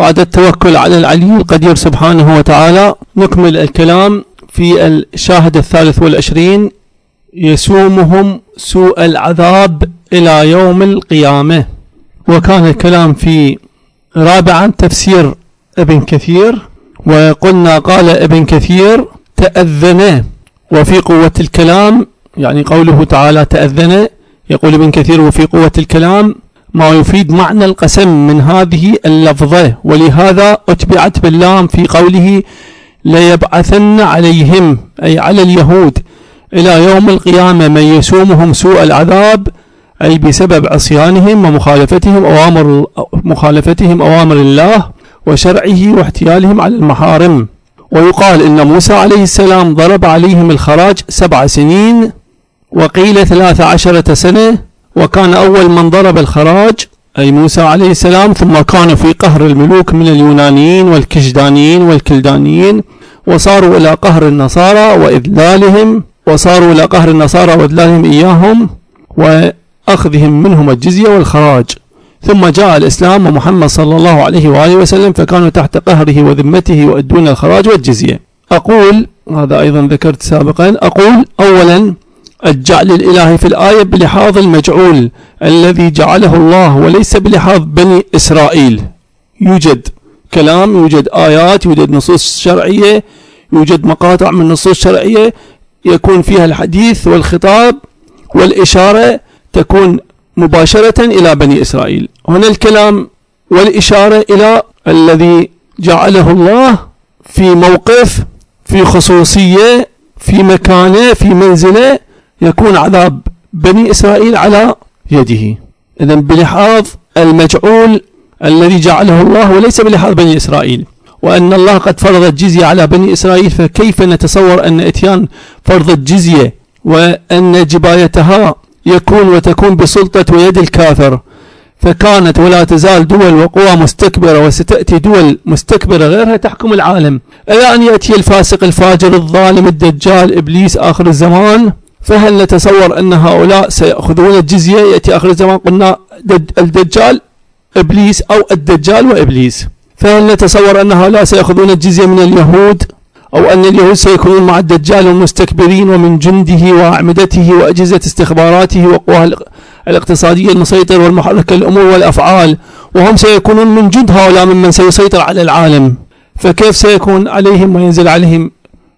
بعد التوكل على العلي القدير سبحانه وتعالى نكمل الكلام في الشاهد الثالث والعشرين يسومهم سوء العذاب إلى يوم القيامة. وكان الكلام في رابعا تفسير ابن كثير وقلنا قال ابن كثير تأذن. وفي قوة الكلام يعني قوله تعالى تأذن يقول ابن كثير وفي قوة الكلام ما يفيد معنى القسم من هذه اللفظة ولهذا أتبعت باللام في قوله ليبعثن عليهم أي على اليهود إلى يوم القيامة من يسومهم سوء العذاب أي بسبب عصيانهم ومخالفتهم أوامر مخالفتهم أوامر الله وشرعه واحتيالهم على المحارم. ويقال إن موسى عليه السلام ضرب عليهم الخراج سبع سنين وقيل ثلاث عشرة سنة وكان أول من ضرب الخراج أي موسى عليه السلام ثم كان في قهر الملوك من اليونانيين والكشدانيين والكلدانيين وصاروا إلى قهر النصارى وإذلالهم وصاروا إلى قهر النصارى وإذلالهم إياهم وأخذهم منهم الجزية والخراج. ثم جاء الإسلام ومحمد صلى الله عليه وآله وسلم فكانوا تحت قهره وذمته يؤدون الخراج والجزية. أقول هذا أيضا ذكرت سابقا أقول أولا الجعل الإلهي في الآية بلحاظ المجعول الذي جعله الله وليس بلحاظ بني إسرائيل. يوجد كلام يوجد آيات يوجد نصوص شرعية يوجد مقاطع من نصوص شرعية يكون فيها الحديث والخطاب والإشارة تكون مباشرة إلى بني إسرائيل. هنا الكلام والإشارة إلى الذي جعله الله في موقف في خصوصية في مكانة في منزلة يكون عذاب بني إسرائيل على يده. إذا بلحاظ المجعول الذي جعله الله وليس بلحاظ بني إسرائيل. وأن الله قد فرض الجزية على بني إسرائيل فكيف نتصور أن إتيان فرض الجزية وأن جبايتها يكون وتكون بسلطة ويد الكافر؟ فكانت ولا تزال دول وقوى مستكبرة وستأتي دول مستكبرة غيرها تحكم العالم. إلى أن يأتي الفاسق الفاجر الظالم الدجال إبليس آخر الزمان؟ فهل نتصور أن هؤلاء سيأخذون الجزية يأتي آخر الزمان؟ قلنا الدجال إبليس أو الدجال وإبليس. فهل نتصور أن هؤلاء سيأخذون الجزية من اليهود أو أن اليهود سيكونون مع الدجال المستكبرين ومن جنده وأعمدته وأجهزة استخباراته وقواه الاقتصادية المسيطر والمحرك الأمور والأفعال؟ وهم سيكونون من جند هؤلاء ممن سيسيطر على العالم. فكيف سيكون عليهم وينزل عليهم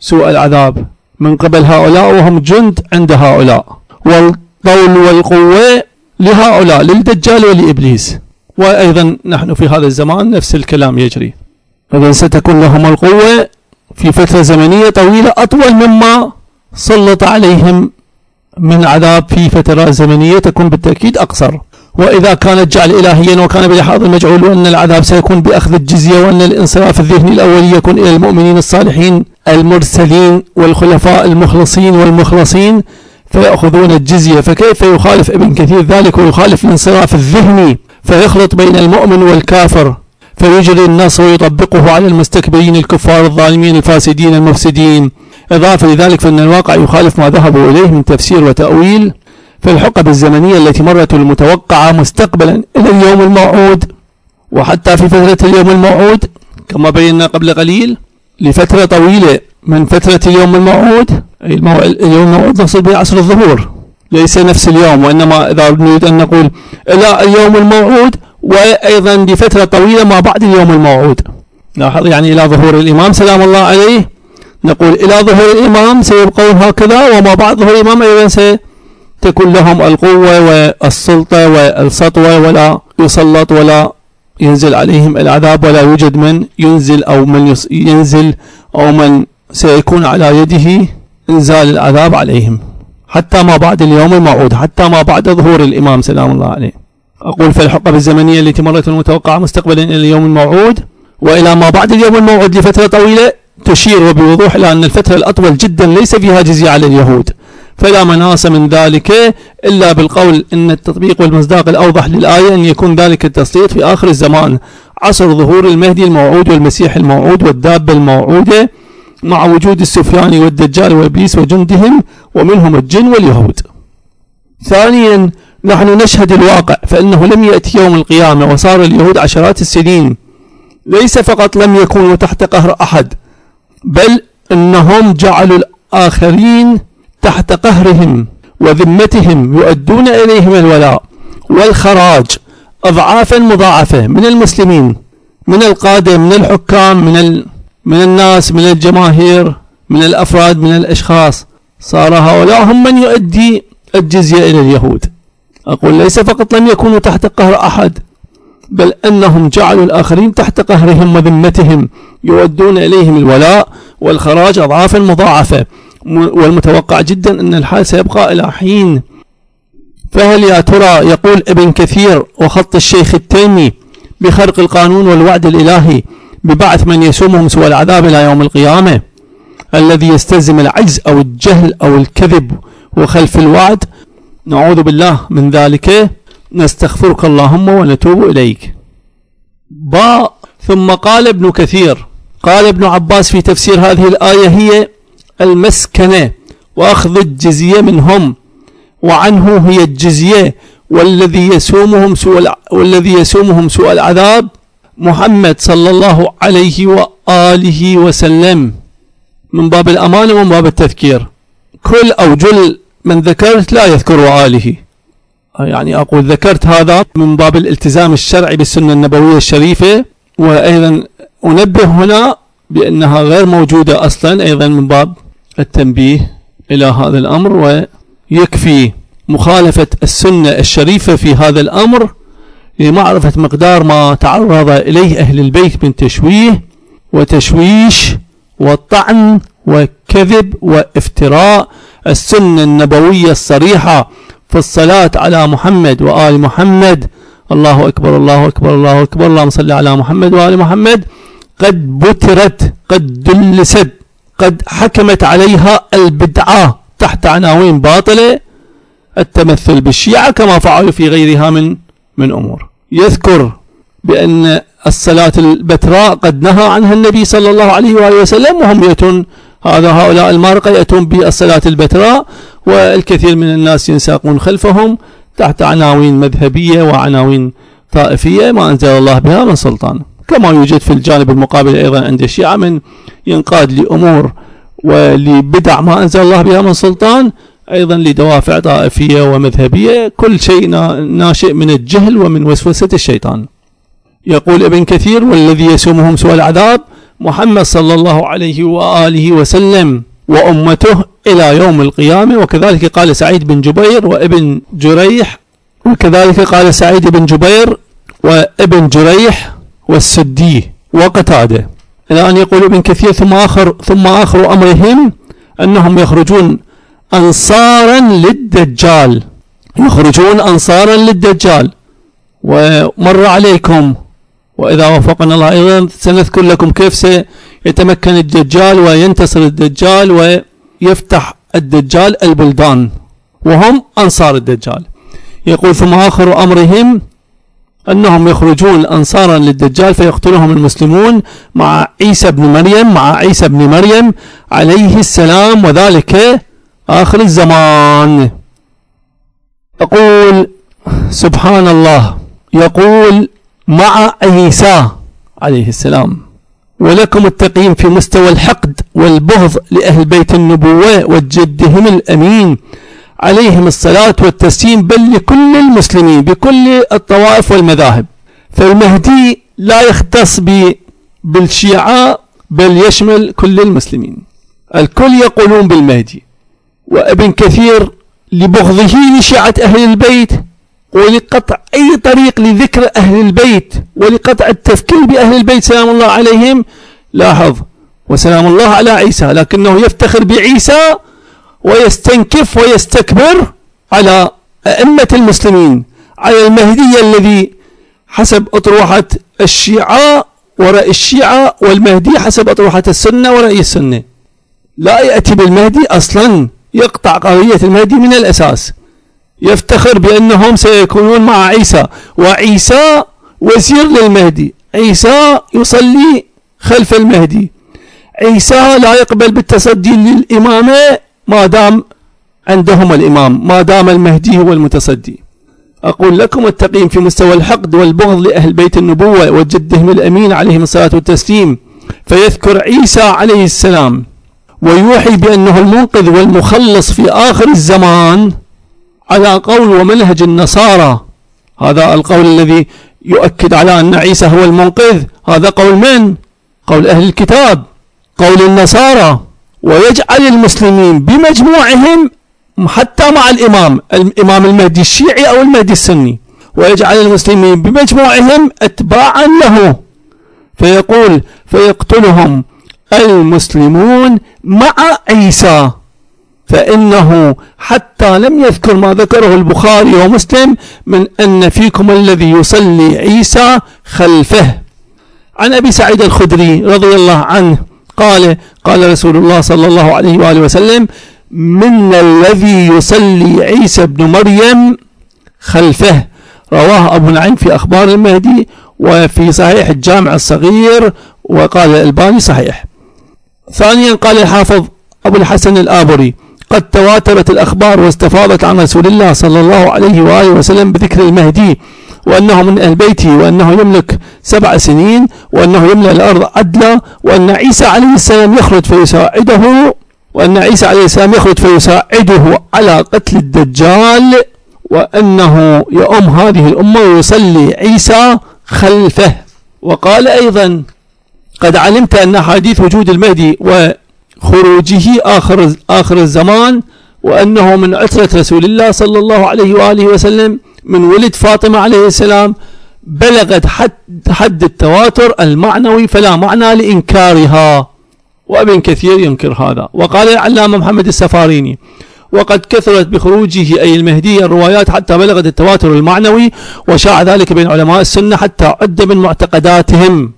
سوء العذاب؟ من قبل هؤلاء وهم جند عند هؤلاء. والطول والقوة لهؤلاء للدجال ولإبليس. وأيضا نحن في هذا الزمان نفس الكلام يجري. إذا ستكون لهم القوة في فترة زمنية طويلة أطول مما سلط عليهم من عذاب في فترة زمنية تكون بالتأكيد أقصر. وإذا كان الجعل إلهيا وكان بلحاظ المجعول وأن العذاب سيكون بأخذ الجزية وأن الانصراف الذهني الأولي يكون إلى المؤمنين الصالحين المرسلين والخلفاء المخلصين والمخلصين فيأخذون الجزية. فكيف يخالف ابن كثير ذلك؟ ويخالف الانصراف الذهني فيخلط بين المؤمن والكافر. فيجري النص ويطبقه على المستكبرين الكفار الظالمين الفاسدين المفسدين. إضافة لذلك فإن الواقع يخالف ما ذهبوا إليه من تفسير وتأويل. فالحقب الزمنية التي مرت المتوقعة مستقبلا إلى اليوم الموعود. وحتى في فترة اليوم الموعود كما بينا قبل قليل لفترة طويلة من فترة اليوم الموعود أي اليوم الموعود نقصد به عصر الظهور. ليس نفس اليوم وإنما إذا نريد أن نقول إلى اليوم الموعود وأيضا لفترة طويلة ما بعد اليوم الموعود. لاحظ يعني إلى ظهور الإمام سلام الله عليه. نقول إلى ظهور الإمام سيبقون هكذا وما بعد ظهور الإمام أيضا ستكون لهم القوة والسلطة والسطوة ولا يسلط ولا ينزل عليهم العذاب ولا يوجد من ينزل أو من ينزل أو من سيكون على يده إنزال العذاب عليهم. حتى ما بعد اليوم الموعود حتى ما بعد ظهور الإمام سلام الله عليه. أقول في الحقبة الزمنية التي مرت المتوقعة مستقبلا إلى اليوم الموعود وإلى ما بعد اليوم الموعود لفترة طويلة تشير وبوضوح إلى أن الفترة الأطول جدا ليس فيها جزية على اليهود. فلا مناص من ذلك إلا بالقول إن التطبيق والمصداق الأوضح للآية أن يكون ذلك التسليط في آخر الزمان. عصر ظهور المهدي الموعود والمسيح الموعود والدابة الموعودة مع وجود السفياني والدجال وإبليس وجندهم ومنهم الجن واليهود. ثانيا نحن نشهد الواقع فإنه لم يأتي يوم القيامة وصار اليهود عشرات السنين. ليس فقط لم يكونوا تحت قهر أحد بل أنهم جعلوا الآخرين تحت قهرهم وذمتهم يؤدون إليهم الولاء والخراج أضعافا مضاعفة من المسلمين من القادة من الحكام من, ال... من الناس من الجماهير من الأفراد من الأشخاص. صار هؤلاء هم من يؤدي الجزية إلى اليهود. أقول ليس فقط لم يكونوا تحت قهر أحد بل أنهم جعلوا الآخرين تحت قهرهم وذمتهم يودون إليهم الولاء والخراج أضعافا مضاعفة. والمتوقع جدا أن الحال سيبقى إلى حين. فهل يا ترى يقول ابن كثير وخط الشيخ التيمي بخرق القانون والوعد الإلهي ببعث من يسومهم سوى العذاب إلى يوم القيامة؟ الذي يستلزم العجز أو الجهل أو الكذب وخلف الوعد؟ نعوذ بالله من ذلك. نستغفرك اللهم ونتوب إليك. باء. ثم قال ابن كثير قال ابن عباس في تفسير هذه الآية هي المسكنة وأخذ الجزية منهم وعنه هي الجزية والذي يسومهم سوء والذي يسومهم سوء العذاب محمد صلى الله عليه وآله وسلم. من باب الأمانة ومن باب التذكير. كل أو جل من ذكرت لا يذكر وآله يعني أقول ذكرت هذا من باب الالتزام الشرعي بالسنة النبوية الشريفة. وأيضا أنبه هنا بأنها غير موجودة أصلا أيضا من باب التنبيه إلى هذا الأمر ويكفي مخالفة السنة الشريفة في هذا الأمر لمعرفة مقدار ما تعرض إليه أهل البيت من تشويه وتشويش وطعن وكذب وافتراء السنة النبوية الصريحة في الصلاة على محمد وآل محمد. الله أكبر الله أكبر الله أكبر. اللهم صل على محمد وآل محمد. قد بترت قد دلست. قد حكمت عليها البدعة تحت عناوين باطلة التمثل بالشيعة كما فعلوا في غيرها من من أمور. يذكر بأن الصلاة البتراء قد نهى عنها النبي صلى الله عليه وآله وسلم وهم يأتون هذا هؤلاء المارقة يأتون بالصلاة البتراء والكثير من الناس ينساقون خلفهم تحت عناوين مذهبية وعناوين طائفية ما أنزل الله بها من سلطان. كما يوجد في الجانب المقابل أيضا عند الشيعة من ينقاد لأمور ولبدع ما أنزل الله بها من سلطان أيضا لدوافع طائفية ومذهبية كل شيء ناشئ من الجهل ومن وسوسة الشيطان. يقول ابن كثير والذي يسومهم سوى العذاب محمد صلى الله عليه وآله وسلم وأمته إلى يوم القيامة. وكذلك قال سعيد بن جبير وابن جريح وكذلك قال سعيد بن جبير وابن جريح والسدي وقتاده. إلى أن يقول ابن كثير ثم آخر ثم آخر أمرهم أنهم يخرجون أنصارا للدجال. يخرجون أنصارا للدجال. ومر عليكم وإذا وفقنا الله أيضا سنذكر لكم كيف سيتمكن الدجال وينتصر الدجال ويفتح الدجال البلدان وهم أنصار الدجال. يقول ثم آخر أمرهم أنهم يخرجون أنصارا للدجال فيقتلهم المسلمون مع عيسى بن مريم مع عيسى بن مريم عليه السلام وذلك آخر الزمان. أقول سبحان الله. يقول مع عيسى عليه السلام. ولكم التقييم في مستوى الحقد والبغض لأهل بيت النبوة وجدهم الأمين. عليهم الصلاة والتسليم بل لكل المسلمين بكل الطوائف والمذاهب. فالمهدي لا يختص بالشيعة بل يشمل كل المسلمين. الكل يقولون بالمهدي. وابن كثير لبغضه لشيعة أهل البيت ولقطع أي طريق لذكر أهل البيت ولقطع التفكير بأهل البيت سلام الله عليهم لاحظ. وسلام الله على عيسى لكنه يفتخر بعيسى ويستنكف ويستكبر على أئمة المسلمين على المهدي الذي حسب أطروحة الشيعة ورأي الشيعة والمهدي حسب أطروحة السنة ورأي السنة. لا يأتي بالمهدي أصلا يقطع قضية المهدي من الأساس. يفتخر بأنهم سيكونون مع عيسى وعيسى وزير للمهدي. عيسى يصلي خلف المهدي. عيسى لا يقبل بالتصدي للإمامة ما دام عندهم الإمام ما دام المهدي هو المتصدي. أقول لكم التقييم في مستوى الحقد والبغض لأهل بيت النبوة وجدهم الأمين عليهم الصلاة والتسليم فيذكر عيسى عليه السلام ويوحي بأنه المنقذ والمخلص في آخر الزمان على قول ومنهج النصارى. هذا القول الذي يؤكد على أن عيسى هو المنقذ. هذا قول من؟ قول أهل الكتاب قول النصارى. ويجعل المسلمين بمجموعهم حتى مع الإمام الإمام المهدي الشيعي أو المهدي السني. ويجعل المسلمين بمجموعهم أتباعا له. فيقول فيقتلهم المسلمون مع عيسى. فإنه حتى لم يذكر ما ذكره البخاري ومسلم من أن فيكم الذي يصلي عيسى خلفه. عن أبي سعيد الخدري رضي الله عنه قال قال رسول الله صلى الله عليه وآله وسلم من الذي يصلي عيسى بن مريم خلفه؟ رواه أبو نعيم في أخبار المهدي وفي صحيح الجامع الصغير وقال الألباني صحيح. ثانيا قال الحافظ أبو الحسن الآبري قد تواترت الأخبار واستفاضت عن رسول الله صلى الله عليه وآله وسلم بذكر المهدي وأنه من أهل بيته وأنه يملك سبع سنين وأنه يملأ الأرض عدلا وأن عيسى عليه السلام يخرج فيساعده وأن عيسى عليه السلام يخرج فيساعده على قتل الدجال وأنه يؤم هذه الأمة ويصلي عيسى خلفه. وقال أيضا قد علمت أن حديث وجود المهدي وخروجه آخر, آخر الزمان وأنه من عترة رسول الله صلى الله عليه وآله وسلم من ولد فاطمة عليه السلام بلغت حد, حد التواتر المعنوي فلا معنى لإنكارها وابن كثير ينكر هذا. وقال العلامة محمد السفاريني وقد كثرت بخروجه أي المهدي الروايات حتى بلغت التواتر المعنوي وشاع ذلك بين علماء السنة حتى عد من معتقداتهم.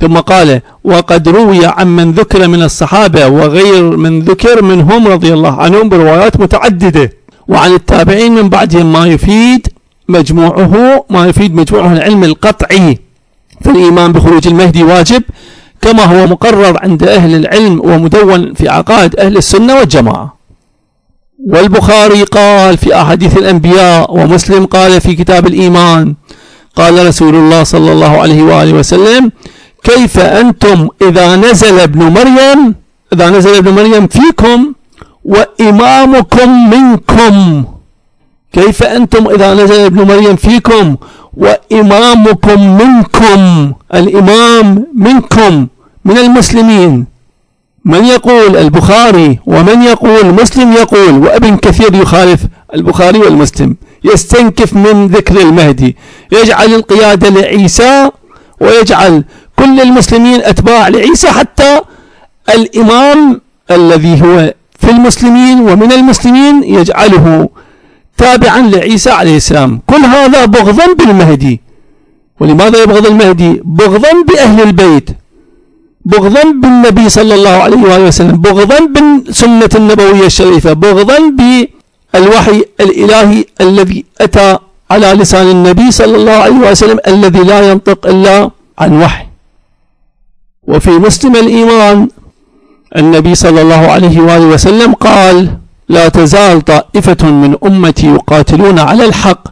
ثم قال وقد روي عن من ذكر من الصحابة وغير من ذكر منهم رضي الله عنهم بروايات متعددة. وعن التابعين من بعدهم ما يفيد مجموعه ما يفيد مجموعه العلم القطعي فالإيمان بخروج المهدي واجب كما هو مقرر عند أهل العلم ومدون في عقائد أهل السنة والجماعة. والبخاري قال في أحاديث الأنبياء ومسلم قال في كتاب الإيمان قال رسول الله صلى الله عليه وآله وسلم كيف أنتم إذا نزل ابن مريم إذا نزل ابن مريم فيكم وإمامكم منكم. كيف أنتم إذا نزل ابن مريم فيكم؟ وإمامكم منكم. الإمام منكم من المسلمين. من يقول؟ البخاري. ومن يقول؟ مسلم يقول. وابن كثير يخالف البخاري والمسلم. يستنكف من ذكر المهدي. يجعل القيادة لعيسى ويجعل كل المسلمين أتباع لعيسى حتى الإمام الذي هو في المسلمين ومن المسلمين يجعله تابعا لعيسى عليه السلام. كل هذا بغضا بالمهدي. ولماذا يبغض المهدي؟ بغضا بأهل البيت. بغضا بالنبي صلى الله عليه وآله وسلم. بغضا بالسنة النبوية الشريفة. بغضا بالوحي الإلهي الذي أتى على لسان النبي صلى الله عليه وسلم الذي لا ينطق إلا عن وحي. وفي مسلم الإيمان النبي صلى الله عليه وآله وسلم قال لا تزال طائفة من أمتي يقاتلون على الحق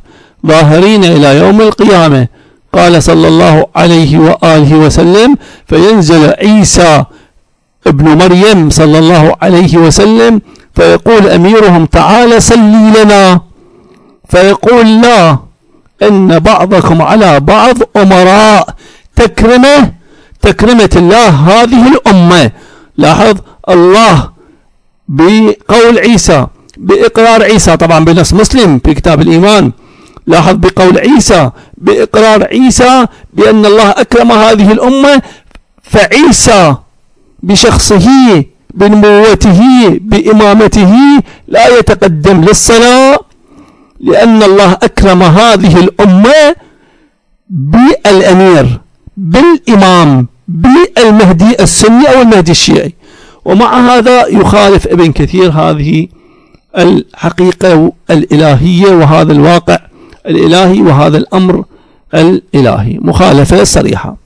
ظاهرين إلى يوم القيامة. قال صلى الله عليه وآله وسلم فينزل عيسى ابن مريم صلى الله عليه وسلم فيقول أميرهم تعال سلي لنا فيقول لا إن بعضكم على بعض أمراء تكرمه تكرمة الله هذه الأمة لاحظ الله بقول عيسى بإقرار عيسى طبعا بنص مسلم في كتاب الإيمان. لاحظ بقول عيسى بإقرار عيسى بأن الله أكرم هذه الأمة فعيسى بشخصه بنبوته بإمامته لا يتقدم للصلاة لأن الله أكرم هذه الأمة بالأمير بالإمام. بالمهدي السني أو المهدي الشيعي. ومع هذا يخالف ابن كثير هذه الحقيقة الإلهية وهذا الواقع الإلهي وهذا الأمر الإلهي مخالفة صريحة.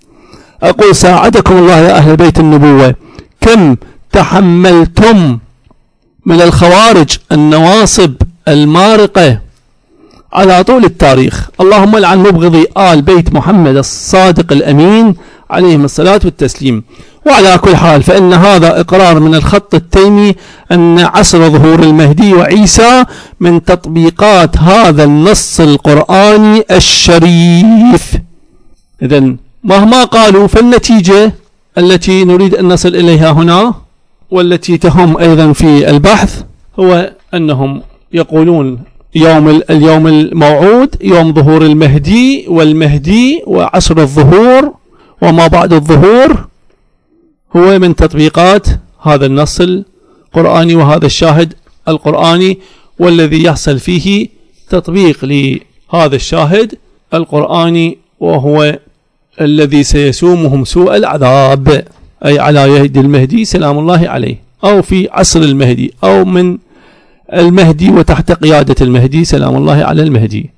أقول ساعدكم الله يا أهل بيت النبوة كم تحملتم من الخوارج النواصب المارقة على طول التاريخ. اللهم لعن مبغضي آل بيت محمد الصادق الأمين عليهم الصلاة والتسليم. وعلى كل حال فإن هذا إقرار من الخط التيمي أن عصر ظهور المهدي وعيسى من تطبيقات هذا النص القرآني الشريف. إذا مهما قالوا فالنتيجة التي نريد أن نصل إليها هنا والتي تهم أيضا في البحث هو أنهم يقولون يوم اليوم الموعود يوم ظهور المهدي والمهدي وعصر الظهور وما بعد الظهور هو من تطبيقات هذا النص القرآني وهذا الشاهد القرآني والذي يحصل فيه تطبيق لهذا الشاهد القرآني وهو الذي سيسومهم سوء العذاب أي على يد المهدي سلام الله عليه أو في عصر المهدي أو من المهدي وتحت قيادة المهدي سلام الله على المهدي.